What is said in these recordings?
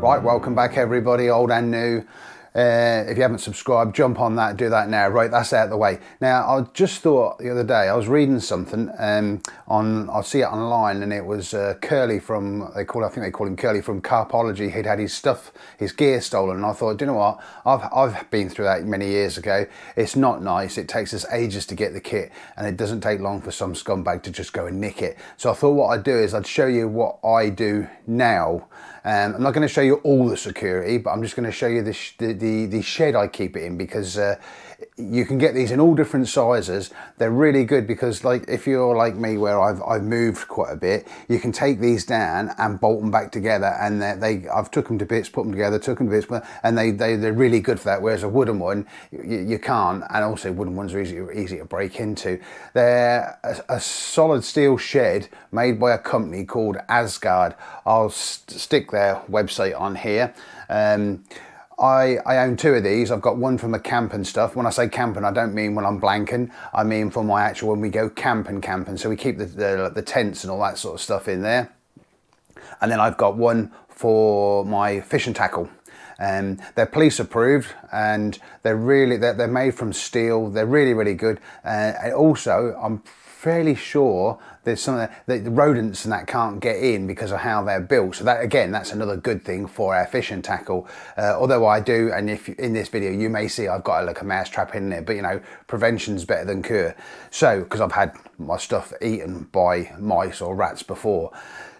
Right, welcome back everybody, old and new. Uh, if you haven't subscribed, jump on that, do that now. Right, that's out of the way. Now, I just thought the other day, I was reading something um, on, I see it online, and it was uh, Curly from, they call, I think they call him Curly from Carpology. He'd had his stuff, his gear stolen, and I thought, do you know what? I've, I've been through that many years ago. It's not nice. It takes us ages to get the kit, and it doesn't take long for some scumbag to just go and nick it. So I thought what I'd do is I'd show you what I do now. Um, I'm not going to show you all the security, but I'm just going to show you the, the, the, the shed I keep it in because uh, you can get these in all different sizes. They're really good because like if you're like me where I've, I've moved quite a bit, you can take these down and bolt them back together and they I've took them to bits, put them together, took them to bits, and they, they, they're really good for that. Whereas a wooden one, you, you can't. And also wooden ones are easy, easy to break into. They're a, a solid steel shed made by a company called Asgard. I'll st stick their website on here. Um, I, I own two of these. I've got one for my camping stuff. When I say camping, I don't mean when I'm blanking. I mean for my actual when we go camping, camping. So we keep the, the, the tents and all that sort of stuff in there. And then I've got one for my fishing tackle. Um, they're police approved and they're really, they're, they're made from steel. They're really, really good. Uh, and also, I'm fairly sure there's some of the rodents and that can't get in because of how they're built. So that again, that's another good thing for our fishing tackle. Uh, although I do, and if you, in this video you may see I've got like a mouse trap in there, but you know prevention's better than cure. So because I've had my stuff eaten by mice or rats before.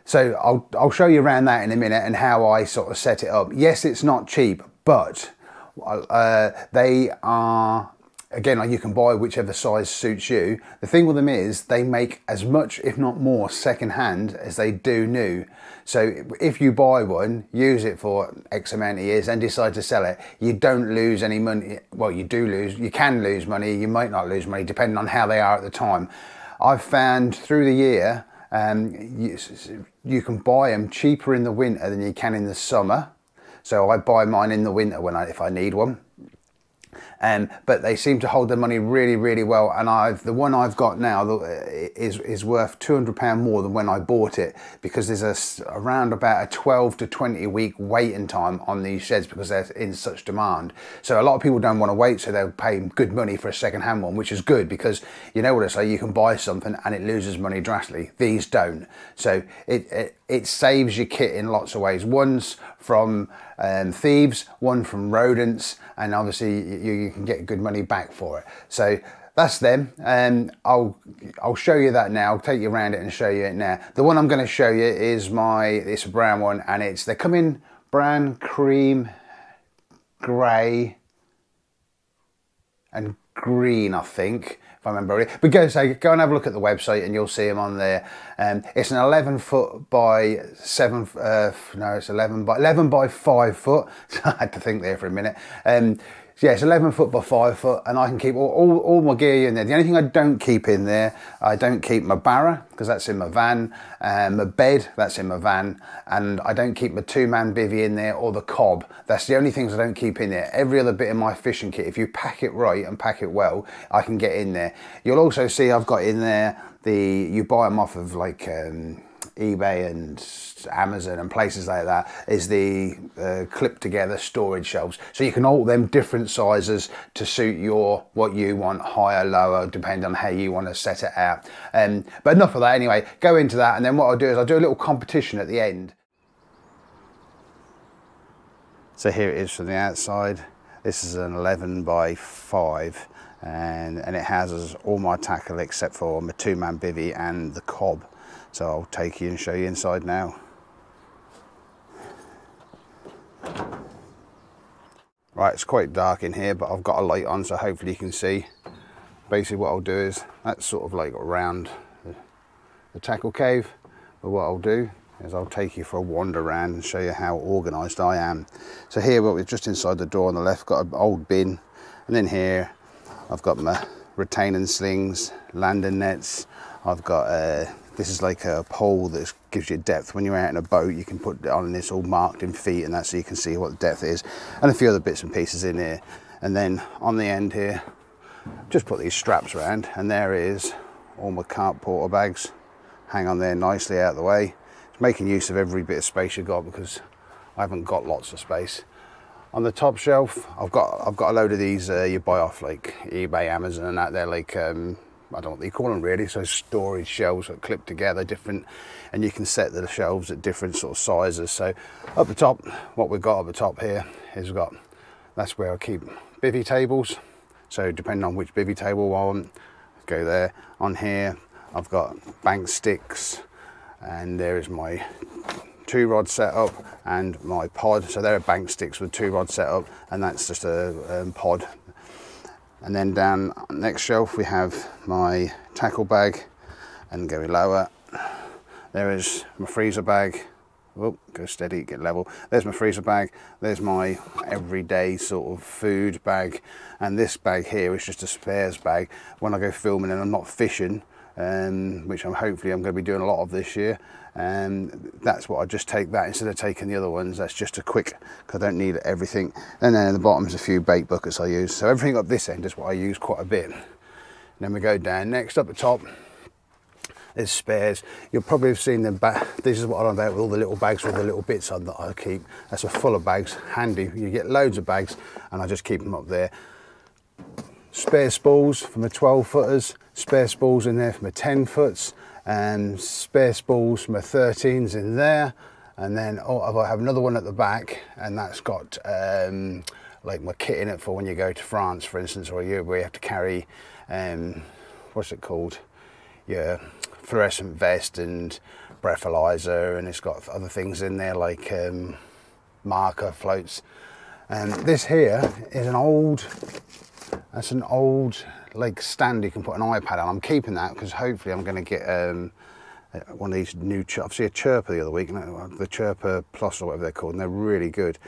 So I'll, I'll show you around that in a minute and how I sort of set it up. Yes, it's not cheap, but uh, they are again, like you can buy whichever size suits you. The thing with them is they make as much, if not more, second hand as they do new. So if you buy one, use it for X amount of years and decide to sell it, you don't lose any money. Well, you do lose, you can lose money, you might not lose money depending on how they are at the time. I've found through the year, um, you, you can buy them cheaper in the winter than you can in the summer. So I buy mine in the winter when I, if I need one um, but they seem to hold their money really, really well. And I've the one I've got now uh, is is worth two hundred pound more than when I bought it because there's a around about a twelve to twenty week waiting time on these sheds because they're in such demand. So a lot of people don't want to wait, so they'll pay good money for a second hand one, which is good because you know what I say, you can buy something and it loses money drastically. These don't. So it, it it saves your kit in lots of ways. One's from um, thieves, one from rodents, and obviously you, you, can get good money back for it. So that's them. Um, I'll I'll show you that now. I'll take you around it and show you it now. The one I'm going to show you is my it's a brown one, and it's they come in brown, cream, grey, and green, I think if I remember it. But go say go and have a look at the website and you'll see them on there. Um, it's an 11 foot by seven. Uh, no, it's 11 by 11 by five foot. So I had to think there for a minute. Um, yeah, it's 11 foot by 5 foot, and I can keep all, all, all, my gear in there. The only thing I don't keep in there, I don't keep my barra, because that's in my van, and my bed, that's in my van, and I don't keep my two-man bivy in there, or the cob. That's the only things I don't keep in there. Every other bit of my fishing kit, if you pack it right and pack it well, I can get in there. You'll also see I've got in there the, you buy them off of like, um, eBay and Amazon and places like that is the uh, clip together storage shelves. So you can alter them different sizes to suit your what you want, higher, lower, depending on how you want to set it out. Um, but enough of that anyway. Go into that and then what I'll do is I'll do a little competition at the end. So here it is from the outside. This is an 11 by 5 and, and it houses all my tackle except for my two-man bivy and the cob. So I'll take you and show you inside now. Right, it's quite dark in here, but I've got a light on, so hopefully you can see. Basically what I'll do is, that's sort of like around the, the tackle cave. But what I'll do is I'll take you for a wander around and show you how organised I am. So here we're just inside the door on the left, got an old bin. And then here, I've got my retaining slings, landing nets. I've got uh, this is like a pole that gives you depth. When you're out in a boat, you can put it on and it's all marked in feet and that so you can see what the depth is. And a few other bits and pieces in here. And then on the end here, just put these straps around and there is all my carp porter bags. Hang on there nicely out of the way. It's making use of every bit of space you've got because I haven't got lots of space. On the top shelf, I've got I've got a load of these uh, you buy off like eBay, Amazon, and that. They're like um, I don't know what they call them really. So storage shelves that clip together, different, and you can set the shelves at different sort of sizes. So up the top, what we've got up the top here is we've got that's where I keep bivy tables. So depending on which bivy table I want, go there. On here, I've got bank sticks, and there is my two rod setup and my pod. So there are bank sticks with two rod setup, and that's just a um, pod. And then down next shelf we have my tackle bag, and going lower, there is my freezer bag. Oh, go steady, get level. There's my freezer bag. There's my everyday sort of food bag, and this bag here is just a spares bag. When I go filming and I'm not fishing, um, which I'm hopefully I'm going to be doing a lot of this year. And um, that's what I just take that instead of taking the other ones. That's just a quick because I don't need everything. And then at the bottom is a few bait buckets I use. So everything up this end is what I use quite a bit. And then we go down. Next up the top is spares. You'll probably have seen them back. This is what I'm about with all the little bags with the little bits on that I keep. That's a full of bags, handy. You get loads of bags and I just keep them up there spare spools from the 12 footers, spare spools in there from the 10 foots, and spare spools from the 13s in there. And then oh, I have another one at the back, and that's got um, like my kit in it for when you go to France, for instance, or you where you have to carry um, what's it called? Your fluorescent vest and breathalyzer, and it's got other things in there like um, marker floats. And this here is an old that's an old like stand you can put an iPad on. I'm keeping that because hopefully I'm going to get um, one of these new. I've seen a Chirper the other week, the Chirper Plus or whatever they're called, and they're really good.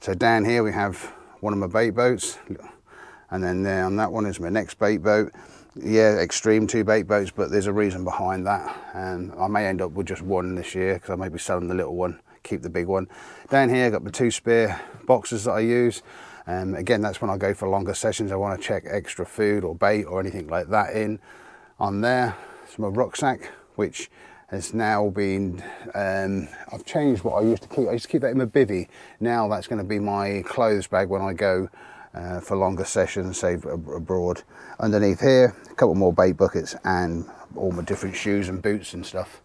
So down here we have one of my bait boats, and then there on that one is my next bait boat. Yeah, extreme two bait boats, but there's a reason behind that, and I may end up with just one this year because I may be selling the little one, keep the big one. Down here, I've got the two spare boxes that I use. Um, again, that's when I go for longer sessions. I want to check extra food or bait or anything like that in. On there, it's my rucksack, which has now been, um, I've changed what I used to keep. I used to keep that in my bivvy. Now that's going to be my clothes bag when I go uh, for longer sessions, say abroad. Underneath here, a couple more bait buckets and all my different shoes and boots and stuff.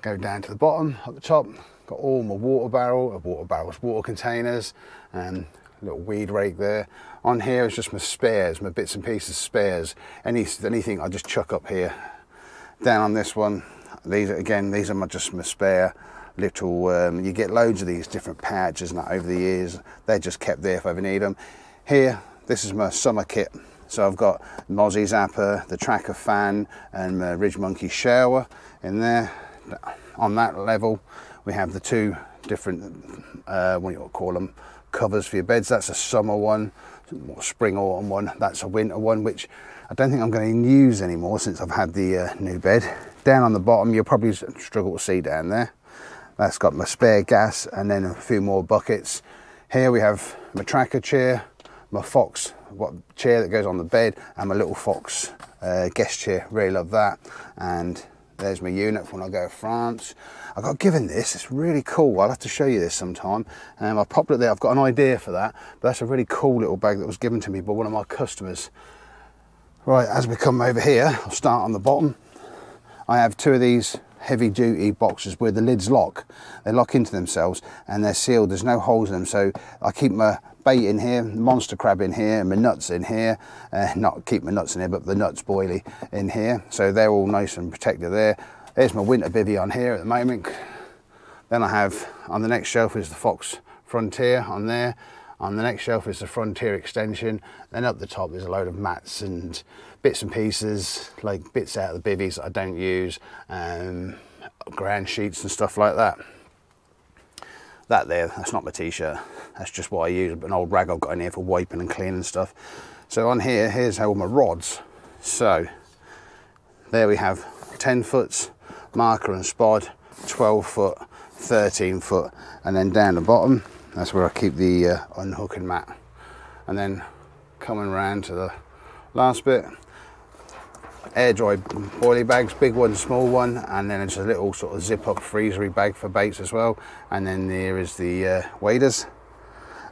Go down to the bottom, at the top, got all my water barrel, water barrels, water containers, and little weed rake there. On here is just my spares, my bits and pieces spares. Any, anything I just chuck up here. Down on this one, these again, these are my, just my spare little, um, you get loads of these different patches and that over the years. They're just kept there if I ever need them. Here, this is my summer kit. So I've got Mozzie Zapper, the Trakker fan, and my Ridge Monkey shower in there. On that level, we have the two different, uh, what do you call them, covers for your beds. That's a summer one, spring autumn one. That's a winter one, which I don't think I'm going to use anymore since I've had the uh, new bed. Down on the bottom, you'll probably struggle to see down there. That's got my spare gas and then a few more buckets. Here we have my Trakker chair, my Fox what chair that goes on the bed, and my little Fox uh, guest chair. Really love that. And there's my unit when I go to France. I got given this, it's really cool. I'll have to show you this sometime. Um, I popped it there, I've got an idea for that, but that's a really cool little bag that was given to me by one of my customers. Right, as we come over here, I'll start on the bottom. I have two of these heavy duty boxes where the lids lock. They lock into themselves and they're sealed, there's no holes in them. So I keep my bait in here, monster crab in here, my nuts in here. Uh, not keep my nuts in here, but the nuts boilie in here. So they're all nice and protected there. There's my winter bivvy on here at the moment. Then I have, on the next shelf is the Fox Frontier on there. On the next shelf is the Frontier extension. Then up the top there's a load of mats and bits and pieces, like bits out of the bivvies that I don't use, um, ground sheets and stuff like that. That there, that's not my t-shirt. That's just what I use, an old rag I've got in here for wiping and cleaning stuff. So on here, here's all my rods. So there we have 10 foots, marker and spod, 12 foot, 13 foot, and then down the bottom, that's where I keep the uh, unhooking mat. And then coming around to the last bit, air dry boilie bags, big one, small one, and then it's a little sort of zip up freezery bag for baits as well. And then there is the uh, waders.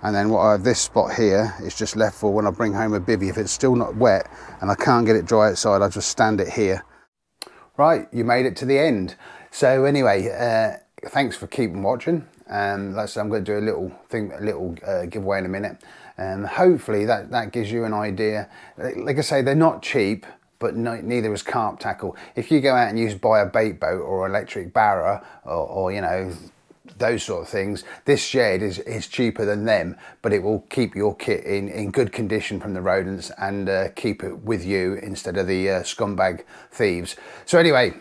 And then what I have this spot here is just left for when I bring home a bivvy. If it's still not wet and I can't get it dry outside, I just stand it here. Right, you made it to the end. So anyway, uh, thanks for keeping watching. Um, like I said, I'm going to do a little thing, a little uh, giveaway in a minute. And um, hopefully that, that gives you an idea. Like I say, they're not cheap, but neither is carp tackle. If you go out and use buy a bait boat or electric barra or, or you know, those sort of things. This shed is, is cheaper than them, but it will keep your kit in, in good condition from the rodents and uh, keep it with you instead of the uh, scumbag thieves. So anyway,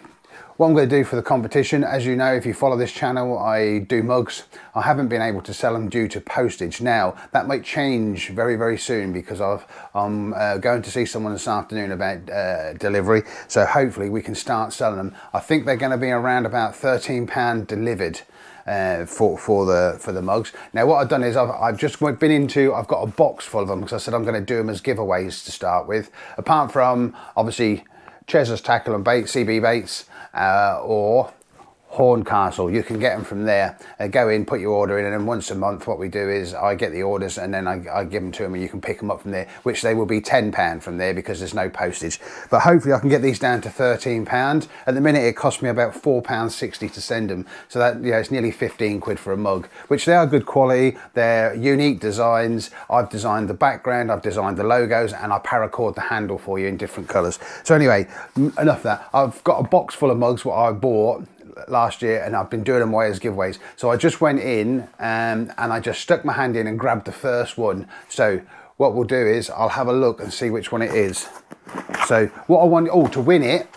what I'm going to do for the competition, as you know, if you follow this channel, I do mugs. I haven't been able to sell them due to postage. Now, that might change very, very soon because i am uh, going to see someone this afternoon about uh, delivery. So hopefully we can start selling them. I think they're going to be around about £13 delivered. Uh, for for the for the mugs. Now what I've done is I've, I've just been into I've got a box full of them because I said I'm going to do them as giveaways to start with. Apart from obviously Ches's Tackle and Bait, CB Baits, Uh, or Horncastle. You can get them from there. Uh, go in, put your order in, and then once a month, what we do is I get the orders and then I, I give them to them, and you can pick them up from there. Which they will be ten pound from there because there's no postage. But hopefully, I can get these down to thirteen pound. At the minute, it costs me about four pounds sixty to send them. So that yeah, it's nearly fifteen quid for a mug. Which they are good quality. They're unique designs. I've designed the background, I've designed the logos, and I paracord the handle for you in different colours. So anyway, enough of that. I've got a box full of mugs what I bought last year and I've been doing them away as giveaways. So I just went in um, and I just stuck my hand in and grabbed the first one. So what we'll do is I'll have a look and see which one it is. So what I want, oh, to win it,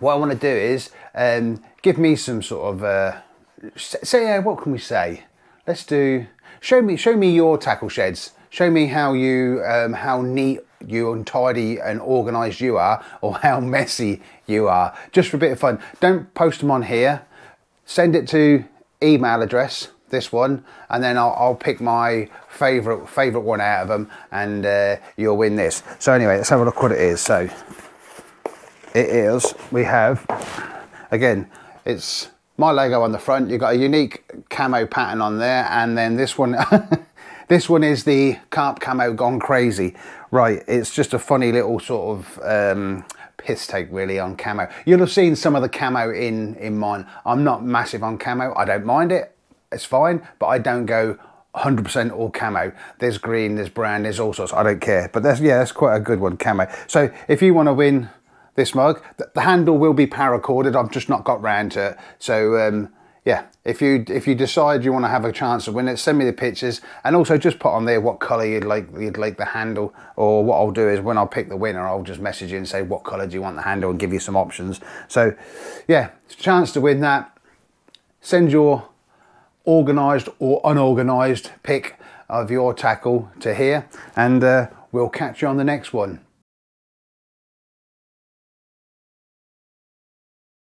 what I want to do is um, give me some sort of, uh, say, uh, what can we say? Let's do, show me, show me your tackle sheds. Show me how you, um, how neat you untidy and organised you are or how messy you are. Just for a bit of fun. Don't post them on here. Send it to email address, this one, and then I'll, I'll pick my favourite favourite one out of them and uh, you'll win this. So anyway, let's have a look what it is. So it is, we have, again, it's my logo on the front. You've got a unique camo pattern on there and then this one This one is the Carp Camo Gone Crazy. Right, it's just a funny little sort of um, piss take really on camo. You'll have seen some of the camo in, in mine. I'm not massive on camo. I don't mind it. It's fine, but I don't go 100% all camo. There's green, there's brown, there's all sorts. I don't care. But that's, yeah, that's quite a good one, camo. So if you want to win this mug, the, the handle will be paracorded. I've just not got round to it. So um, yeah, if you if you decide you want to have a chance of winning, it, send me the pictures and also just put on there what colour you'd like you'd like the handle. Or what I'll do is when I pick the winner, I'll just message you and say what colour do you want the handle and give you some options. So, yeah, chance to win that. Send your organised or unorganised pick of your tackle to here, and uh, we'll catch you on the next one.